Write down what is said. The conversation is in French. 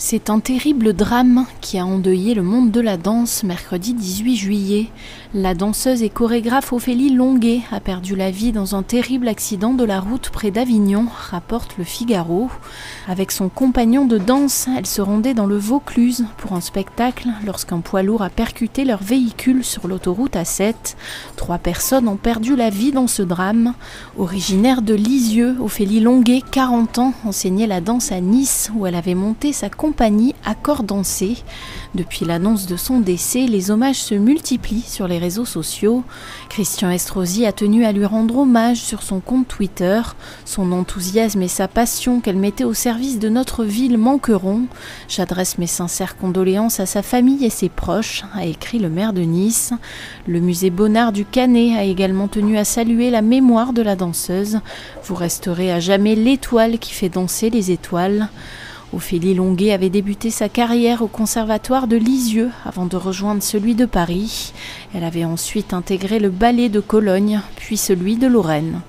C'est un terrible drame qui a endeuillé le monde de la danse mercredi 18 juillet. La danseuse et chorégraphe Ophélie Longuet a perdu la vie dans un terrible accident de la route près d'Avignon, rapporte le Figaro. Avec son compagnon de danse, elle se rendait dans le Vaucluse pour un spectacle lorsqu'un poids lourd a percuté leur véhicule sur l'autoroute A7. Trois personnes ont perdu la vie dans ce drame. Originaire de Lisieux, Ophélie Longuet, 40 ans, enseignait la danse à Nice où elle avait monté sa compagnie Accord Dansé. Depuis l'annonce de son décès, les hommages se multiplient sur les réseaux sociaux. Christian Estrosi a tenu à lui rendre hommage sur son compte Twitter. Son enthousiasme et sa passion qu'elle mettait au service de notre ville manqueront. J'adresse mes sincères condoléances à sa famille et ses proches, a écrit le maire de Nice. Le musée Bonnard du Canet a également tenu à saluer la mémoire de la danseuse. Vous resterez à jamais l'étoile qui fait danser les étoiles. Ophélie Longuet avait débuté sa carrière au conservatoire de Lisieux avant de rejoindre celui de Paris. Elle avait ensuite intégré le ballet de Cologne, puis celui de Lorraine.